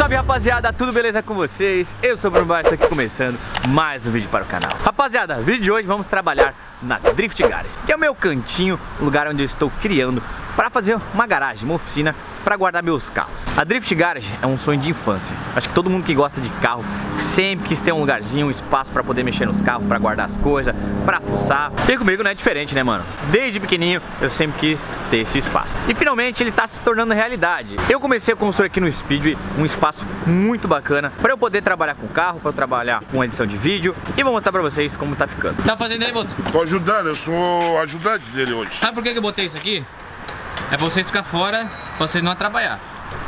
Salve rapaziada, tudo beleza com vocês? Eu sou o Bruno Baixo, aqui começando mais um vídeo para o canal Rapaziada, vídeo de hoje vamos trabalhar na Drift Garage Que é o meu cantinho, o lugar onde eu estou criando para fazer uma garagem, uma oficina para guardar meus carros. A Drift Garage é um sonho de infância. Acho que todo mundo que gosta de carro sempre quis ter um lugarzinho, um espaço para poder mexer nos carros, para guardar as coisas, para fuçar. E comigo não é diferente, né, mano? Desde pequenininho eu sempre quis ter esse espaço. E finalmente ele está se tornando realidade. Eu comecei a construir aqui no Speedway um espaço muito bacana para eu poder trabalhar com carro, para eu trabalhar com edição de vídeo e vou mostrar para vocês como tá ficando. Tá fazendo aí, Boto? Tô ajudando, eu sou ajudante dele hoje. Sabe por que eu botei isso aqui? É pra vocês ficar fora, pra vocês não atrapalhar.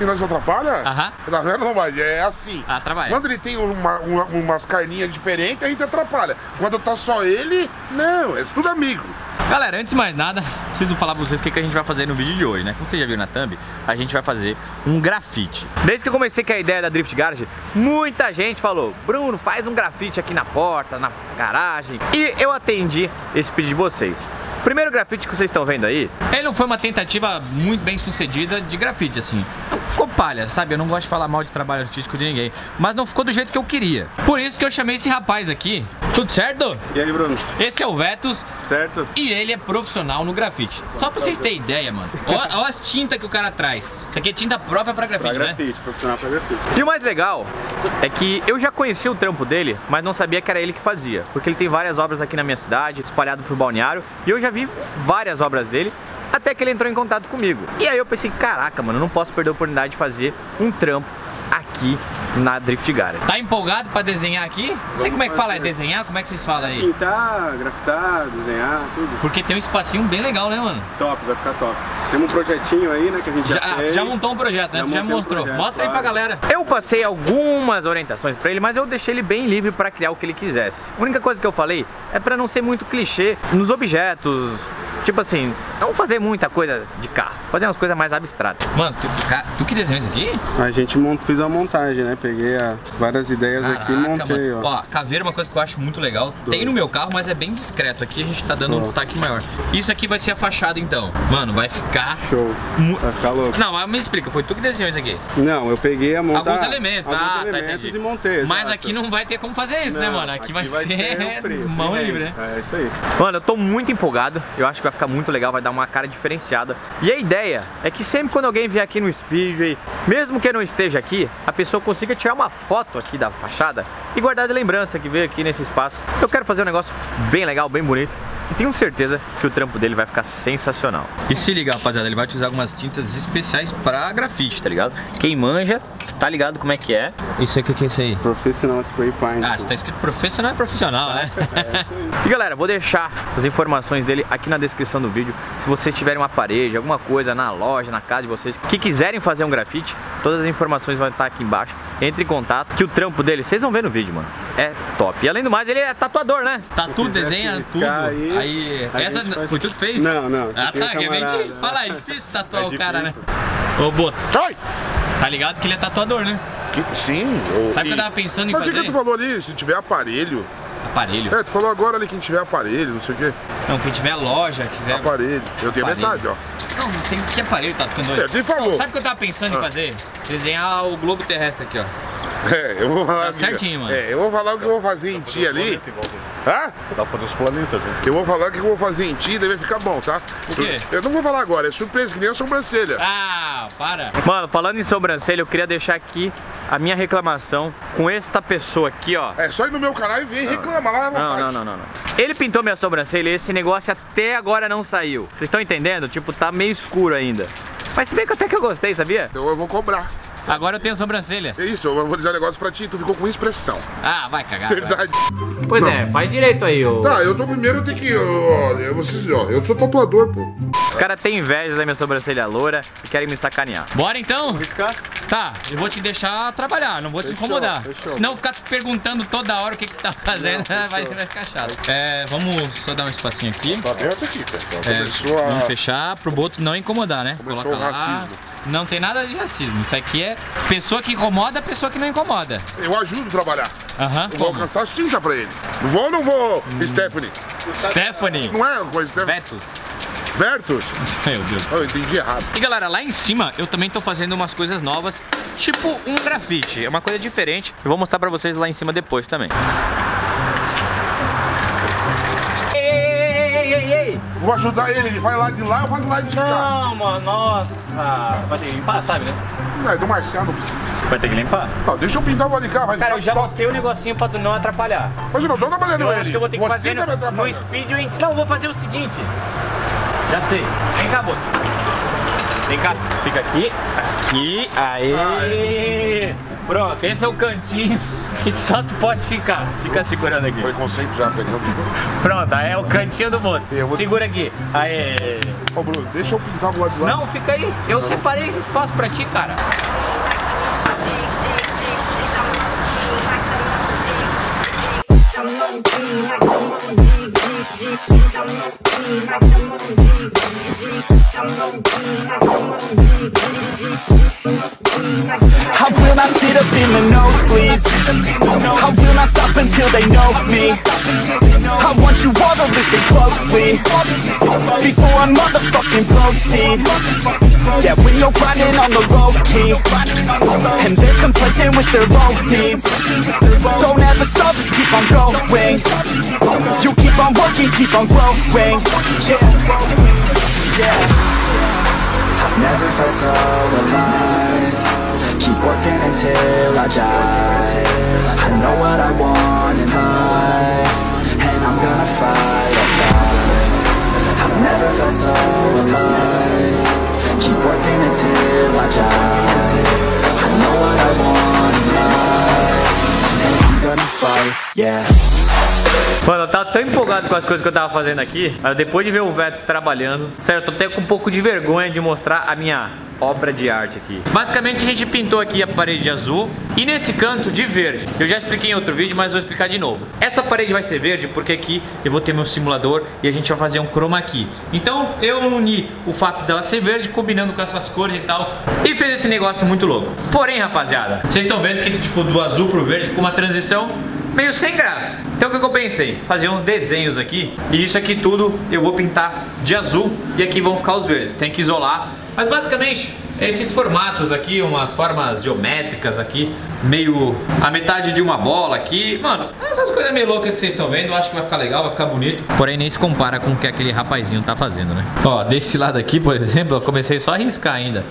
E nós atrapalha? Aham. Tá vendo, não, mas é assim. Ah, trabalha. Quando ele tem uma, uma- umas carninhas diferentes, a gente atrapalha. Quando tá só ele, não, é tudo amigo. Galera, antes de mais nada, preciso falar pra vocês o que que a gente vai fazer no vídeo de hoje, né? Como vocês já viram na thumb, a gente vai fazer um grafite. Desde que eu comecei com a ideia da Drift Garage, muita gente falou Bruno, faz um grafite aqui na porta, na garagem. E eu atendi esse pedido de vocês. O primeiro grafite que vocês estão vendo aí, Ele não foi uma tentativa muito bem sucedida de grafite, assim. Não ficou palha, sabe? Eu não gosto de falar mal de trabalho artístico de ninguém. Mas não ficou do jeito que eu queria. Por isso que eu chamei esse rapaz aqui. Tudo certo? E aí, Bruno? Esse é o Vetus Certo? e ele é profissional no grafite. Só pra vocês terem ideia, mano. Olha as tintas que o cara traz. Isso aqui é tinta própria pra Pra grafite, né? grafite, profissional pra grafite. E o mais legal é que eu já conhecia o trampo dele, mas não sabia que era ele que fazia. Porque ele tem várias obras aqui na minha cidade, espalhado por balneário, e eu já vi várias obras dele, até que ele entrou em contato comigo. E aí eu pensei, caraca, mano, eu não posso perder a oportunidade de fazer um trampo aqui na Drift Garage. Tá empolgado pra desenhar aqui? Não sei como é que fala, é desenhar? Como é que vocês falam aí? Pintar, grafitar, desenhar, tudo. Porque tem um espacinho bem legal, né, mano? Top, vai ficar top. Temos um projetinho aí, né, que a gente já, Já, fez. já montou um projeto, né? Já Tu já montei um mostrou. projeto, Mostra aí pra claro. galera. Eu passei algumas orientações pra ele, mas eu deixei ele bem livre pra criar o que ele quisesse. A única coisa que eu falei é pra não ser muito clichê nos objetos. Tipo assim, não fazer muita coisa de carro, fazer umas coisas mais abstratas. Mano, tu, tu que desenhou isso aqui? A gente mont... fez uma montagem, né? Peguei a- várias ideias aqui e montei, mano. ó. Ó, caveira é uma coisa que eu acho muito legal. Tem no meu carro, mas é bem discreto. Aqui a gente tá dando um destaque maior. Isso aqui vai ser a fachada, então. Mano, vai ficar... Show. mu- Vai ficar louco. Não, mas me explica, foi tu que desenhou isso aqui? Não, eu peguei a montar... Alguns elementos, alguns ah, tá, elementos entendi. e montei, Mas exato. aqui não vai ter como fazer isso, né, Não, mano? Aqui, vai, ser, o free, mão free livre, né? hand. É isso aí. Mano, eu tô muito empolgado, eu acho que vai ficar muito legal, vai dar uma cara diferenciada. E a ideia é que sempre quando alguém vier aqui no Speedway, mesmo que não esteja aqui, a pessoa consiga tirar uma foto aqui da fachada e guardar de lembrança que veio aqui nesse espaço. Eu quero fazer um negócio bem legal, bem bonito. E tenho certeza que o trampo dele vai ficar sensacional. E se liga, rapaziada, ele vai utilizar algumas tintas especiais pra grafite, tá ligado? Quem manja, tá ligado como é que é. Isso aqui, o que é isso aí? Professional Spray Paint. Ah, se tá escrito profissional, é profissional, né? É isso aí. E galera, vou deixar as informações dele aqui na descrição do vídeo. Se vocês tiverem uma parede, alguma coisa na loja, na casa de vocês, que quiserem fazer um grafite, todas as informações vão estar aqui embaixo. Entre em contato, que o trampo dele, vocês vão ver no vídeo, mano. É top. E além do mais, ele é tatuador, né? Tatu, quiser desenha se tudo. Aí, aí, essa faz- foi tu que fez? Não, não. Ah, é tá, que é camarada. de... Fala, é difícil tatuar É o cara, né? difícil. Ô, Boto, Sai! tá ligado que ele é tatuador, né? Que- Sim. eu- Sabe o que eu tava pensando em Mas o que, fazer? que tu falou ali? Se tiver aparelho. Aparelho. É, tu falou agora ali quem tiver aparelho, não sei o quê. Não, quem tiver loja, quiser... Aparelho. Eu tenho Aparelho. metade, ó. Não, não tem que aparelho tá ficando doido. É, falou. Não, sabe o que eu tava pensando em Ah. fazer? Desenhar o globo terrestre aqui, ó. É, eu vou falar. Tá certinho, mano. É, eu vou falar o que eu vou fazer em ti ali. Hã? Dá pra fazer os planetas, né? Eu vou falar o que eu vou fazer em ti, daí vai ficar bom, tá? O quê? Eu não vou falar agora, é surpresa, que nem a sobrancelha. Ah, para. Mano, falando em sobrancelha, eu queria deixar aqui a minha reclamação com esta pessoa aqui, ó. É só ir no meu canal e vir reclamar lá Não, vontade. não, não, não, não. Ele pintou minha sobrancelha e esse negócio até agora não saiu. Vocês estão entendendo? Tipo, tá meio escuro ainda. Mas se bem que até que eu gostei, sabia? Então eu vou cobrar. Agora eu tenho sobrancelha. É isso, eu vou dizer um negócio pra ti, tu ficou com expressão. Ah, vai cagar. vai. Verdade. Pois é, faz direito aí, ô. Tá, eu tô primeiro, eu tenho que. Ó, eu, vocês, ó, eu sou tatuador, pô. Os caras têm inveja da minha sobrancelha loura e querem me sacanear. Bora então? Riscar? Tá, eu vou te deixar trabalhar, não vou te Fechou, incomodar. fechou. Senão ficar perguntando toda hora o que que tá fazendo, Não, vai, vai ficar chato. É, vamos só dar um espacinho aqui. Tá aberto aqui, pessoal. É, a- vamos fechar pro Boto não incomodar, né? Começou Coloca o lá. racismo. Não tem nada de racismo. Isso aqui é pessoa que incomoda, pessoa que não incomoda. Eu ajudo a trabalhar. Aham. Eu vou alcançar cinta pra ele. Não vou ou não vou, Stephanie? Stephanie. Não é uma coisa, Stephanie? Vetus. Vertus? Meu Deus. Oh, eu entendi errado. E galera, lá em cima eu também tô fazendo umas coisas novas, tipo um grafite, é uma coisa diferente. Eu vou mostrar pra vocês lá em cima depois também. Ei, ei, ei, ei! Vou ajudar ele, ele vai lá de lá, eu vou do lado de cá. Não, mano, nossa! Vai ter que limpar, sabe, né? Não, é do Marciano, não precisa. Vai ter que limpar. Não, deixa eu pintar o cá, vai. Cara, eu já botei o negocinho pra tu não atrapalhar. Mas eu não tô trabalhando Eu ele. acho que eu vou ter que Você fazer tá no, no speed. Eu... Não, vou fazer o seguinte. Já sei. Vem cá, Boto. Vem cá. Fica aqui. Aqui. Aê. Pronto, esse é o cantinho que só tu pode ficar. Fica segurando aqui. Preconceito já pegando. Pronto, aí é o cantinho do Boto. Segura aqui. Aê. Ô, Bruno, deixa eu pintar o lado de lá. Não, fica aí. Eu separei esse espaço pra ti, cara. I will not sit up in the nosebleeds? I will not stop until they know me? I want you all to listen closely Before I motherfucking proceed Yeah, when you're grinding on the road key And they're complacent with their own needs. Don't ever stop, just keep on going. You keep on working, keep on growing. Yeah, yeah. I've never felt so alive. Keep working until I die yeah Mano, eu tava tão empolgado com as coisas que eu tava fazendo aqui, depois de ver o Vetos trabalhando, sério, eu tô até com um pouco de vergonha de mostrar a minha obra de arte aqui. Basicamente a gente pintou aqui a parede de azul e nesse canto de verde. Eu já expliquei em outro vídeo, mas vou explicar de novo. Essa parede vai ser verde porque aqui eu vou ter meu simulador e a gente vai fazer um chroma key. Então eu uni o fato dela ser verde combinando com essas cores e tal e fez esse negócio muito louco. Porém, rapaziada, vocês estão vendo que tipo do azul pro verde ficou uma transição meio sem graça. Então o que eu pensei? Fazer uns desenhos aqui e isso aqui tudo eu vou pintar de azul e aqui vão ficar os verdes. Tem que isolar, mas basicamente esses formatos aqui, umas formas geométricas aqui, meio a metade de uma bola aqui, mano, essas coisas meio loucas que vocês estão vendo, eu acho que vai ficar legal, vai ficar bonito. Porém nem se compara com o que aquele rapazinho tá fazendo, né? Ó, desse lado aqui, por exemplo, eu comecei só a riscar ainda.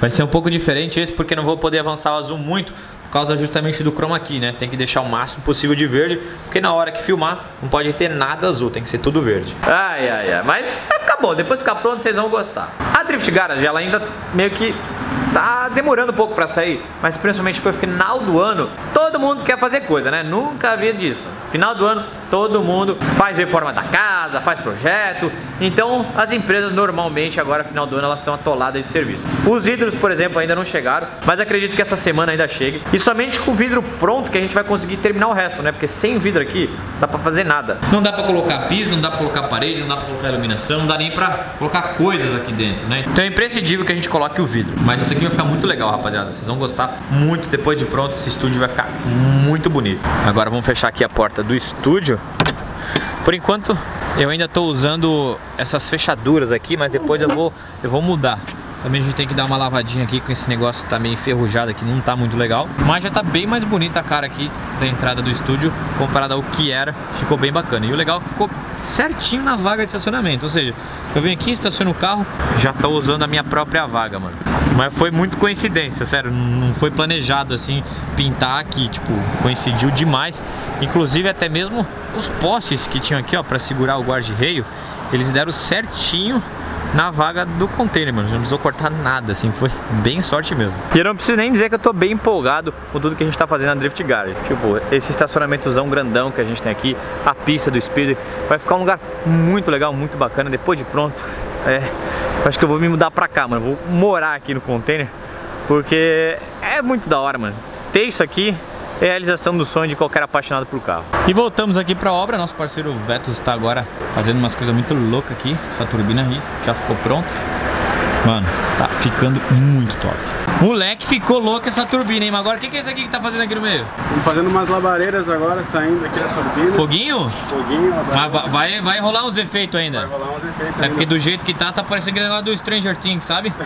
Vai ser um pouco diferente esse porque não vou poder avançar o azul muito causa justamente do chroma key, né? Tem que deixar o máximo possível de verde, porque na hora que filmar não pode ter nada azul, tem que ser tudo verde. Ai, ai, ai, mas vai ficar bom, depois que ficar pronto vocês vão gostar. A Drift Garage, ela ainda meio que tá demorando um pouco pra sair, mas principalmente pro final do ano, todo mundo quer fazer coisa, né? Nunca havia disso. Final do ano, todo mundo faz reforma da casa, faz projeto, então as empresas normalmente agora, final do ano, elas estão atoladas de serviço. Os vidros, por exemplo, ainda não chegaram, mas acredito que essa semana ainda chegue, e somente com o vidro pronto que a gente vai conseguir terminar o resto, né? Porque sem vidro aqui, dá pra fazer nada. Não dá pra colocar piso, não dá pra colocar parede, não dá pra colocar iluminação, não dá nem pra colocar coisas aqui dentro, né? Então é imprescindível que a gente coloque o vidro. Mas isso aqui vai ficar muito legal, rapaziada. Vocês vão gostar muito. Depois de pronto, esse estúdio vai ficar muito bonito. Agora vamos fechar aqui a porta do estúdio. Por enquanto, eu ainda tô usando essas fechaduras aqui, mas depois eu vou, eu vou mudar. Também a gente tem que dar uma lavadinha aqui com esse negócio tá meio enferrujado aqui, não tá muito legal. Mas já tá bem mais bonita a cara aqui da entrada do estúdio comparado ao que era. Ficou bem bacana. E o legal é que ficou certinho na vaga de estacionamento. Ou seja, eu venho aqui, estaciono o carro, já tô usando a minha própria vaga, mano. Mas foi muito coincidência, sério. Não foi planejado assim pintar aqui, tipo, coincidiu demais. Inclusive até mesmo os postes que tinham aqui, ó, para segurar o guarda-reio, eles deram certinho na vaga do container, mano. Não precisou cortar nada, assim, foi bem sorte mesmo. E eu não preciso nem dizer que eu tô bem empolgado com tudo que a gente tá fazendo na Drift Garage. Tipo, esse estacionamentozão grandão que a gente tem aqui, a pista do Speed, vai ficar um lugar muito legal, muito bacana. Depois de pronto, é, acho que eu vou me mudar pra cá, mano. Vou morar aqui no container, porque é muito da hora, mano. Ter isso aqui é a realização do sonho de qualquer apaixonado por carro. E voltamos aqui pra obra. Nosso parceiro Vetus está agora fazendo umas coisas muito loucas aqui. Essa turbina aí já ficou pronta. Mano, tá ficando muito top. Moleque, ficou louco essa turbina, hein? Mas agora o que, que é isso aqui que tá fazendo aqui no meio? Estamos fazendo umas labareiras agora, saindo aqui da turbina. Foguinho? Foguinho, Mas labareira. va- vai, vai rolar uns efeitos ainda. Vai rolar uns efeitos É ainda. porque do jeito que tá, tá parecendo negócio do Stranger Things, sabe?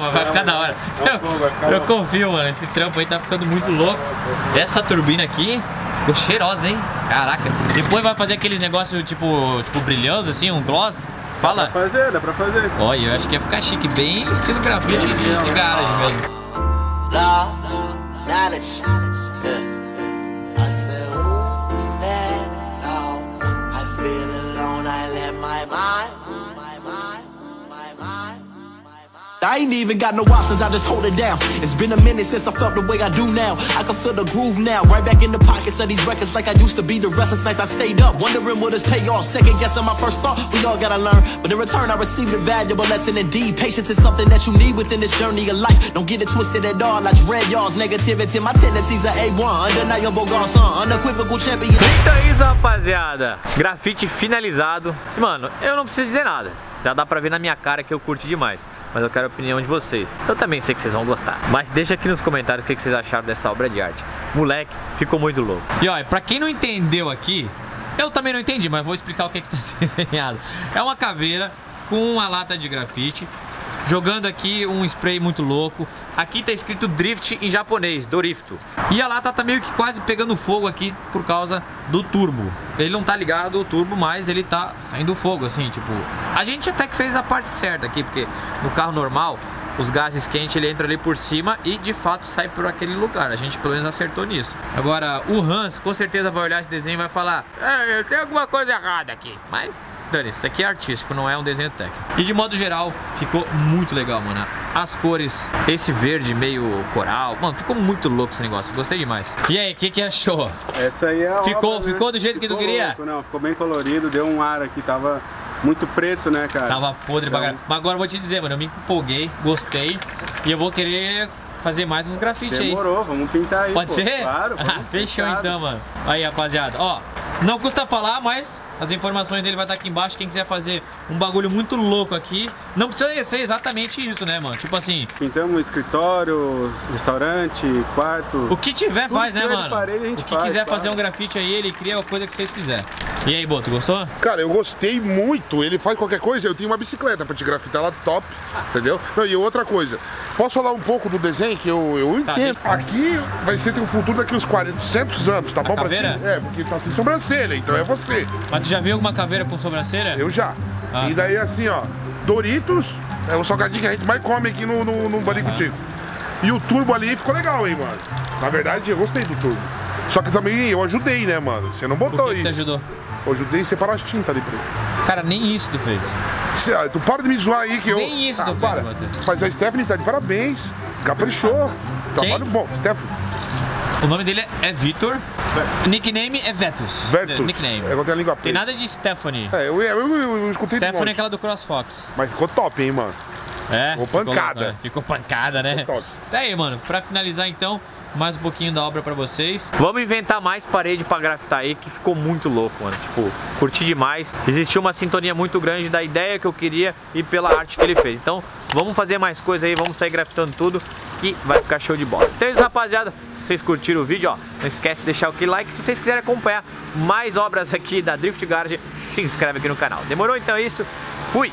Mas vai ficar da hora. É um fogo, vai ficar Eu, eu confio, mano. Esse trampo aí tá ficando muito louco. Essa turbina aqui ficou cheirosa, hein? Caraca. Depois vai fazer aquele negócio tipo, tipo brilhoso, assim, um gloss. Dá Fala. pra fazer, dá pra fazer. Olha, eu acho que ia ficar chique, bem estilo grafite de, de garagem mesmo. Knowledge. I ain't even got no options, I just hold it down. It's been a minute since I felt the way I do now. I can feel the groove now, right back in the pockets of these records like I used to be. The restless nights I stayed up, wondering will this pay off. Second guessing my first thought, we all gotta learn. But in return, I received a valuable lesson indeed. Patience is something that you need within this journey of life. Don't get it twisted at all, I dread y'all's negativity. My tendencies are A1, undeniable godson, unequivocal champion. Então é isso, rapaziada. Grafite finalizado. Mano, eu não preciso dizer nada. Já dá pra ver na minha cara que eu curti demais. Mas eu quero a opinião de vocês. Eu também sei que vocês vão gostar. Mas deixa aqui nos comentários o que vocês acharam dessa obra de arte. Moleque, ficou muito louco. E olha, pra quem não entendeu aqui, eu também não entendi, mas vou explicar o que, que tá desenhado. É uma caveira com uma lata de grafite, jogando aqui um spray muito louco. Aqui tá escrito drift em japonês, Dorifto. E a lata tá meio que quase pegando fogo aqui por causa do turbo. Ele não tá ligado o turbo, mas ele tá saindo fogo, assim, tipo... A gente até que fez a parte certa aqui, porque no carro normal os gases quentes ele entra ali por cima e de fato sai por aquele lugar. A gente pelo menos acertou nisso. Agora, o Hans com certeza vai olhar esse desenho e vai falar: É, tem alguma coisa errada aqui. Mas, Dani, isso aqui é artístico, não é um desenho técnico. E de modo geral, ficou muito legal, mano. As cores, esse verde meio coral, mano, ficou muito louco esse negócio. Gostei demais. E aí, o que, que achou? Essa aí é a Ficou- obra, né? ficou do jeito que tu Ficou queria? louco, não, ficou bem colorido, deu um ar aqui, tava muito preto, né, cara? Tava podre pra Então- caralho. Mas agora eu vou te dizer, mano, eu me empolguei, gostei. E eu vou querer fazer mais uns grafites aí. Demorou, vamos pintar aí. Pode pô. ser? Claro. Ah, vamos fechou então, mano. Aí, rapaziada, ó. Não custa falar, mas as informações dele vai estar aqui embaixo. Quem quiser fazer um bagulho muito louco aqui, não precisa ser exatamente isso, né, mano? Tipo assim, Pintamos escritório, restaurante, quarto. o que tiver Tudo faz, que né, mano? parede, a gente o que faz, quiser claro. fazer um grafite aí, ele cria a coisa que vocês quiserem. E aí, Boto, gostou? Cara, eu gostei muito. Ele faz qualquer coisa. Eu tenho uma bicicleta pra te grafitar lá top, entendeu? Não, e outra coisa. Posso falar um pouco do desenho que eu, eu Tá, entendo? deixa- Aqui vai ser teu futuro daqui uns 400 anos, tá bom pra ti? caveira? É, porque tá sem sobrancelha, então é você. Mas já viu alguma caveira com sobrancelha? Eu já. Ah. E daí assim, ó, Doritos é o salgadinho que a gente mais come aqui no, no, no Baricotico. E o turbo ali ficou legal, hein, mano. Na verdade, eu gostei do turbo. Só que também eu ajudei, né, mano? Você não Por botou que, que isso. te ajudou? Eu ajudei a separar as tintas ali pra ele. Cara, nem isso tu fez. Cê, ah, tu para de me zoar aí que eu. Nem isso tu fez, para. Matheus. Mas a Stephanie tá de parabéns. Caprichou. Trabalho bom. Stephanie. O nome dele é Vitor. Nickname é Vetus. Vertus. Nickname. É, tenho a língua Tem nada de Stephanie. É, eu, eu, eu, eu escutei Stephanie é monte. aquela do CrossFox. Mas ficou top, hein, mano. É, Ficou ficou- pancada. é, Ficou pancada, né? Ficou top. Tá aí, mano. Pra finalizar, então, mais um pouquinho da obra pra vocês. Vamos inventar mais parede pra grafitar aí, que ficou muito louco, mano. Tipo, curti demais. Existiu uma sintonia muito grande da ideia que eu queria e pela arte que ele fez. Então, vamos fazer mais coisa aí, vamos sair grafitando tudo, vai ficar show de bola. Então é isso, rapaziada. Se vocês curtiram o vídeo, ó, não esquece de deixar aquele like. Se vocês quiserem acompanhar mais obras aqui da Drift Garage, se inscreve aqui no canal. Demorou? Então é isso. Fui!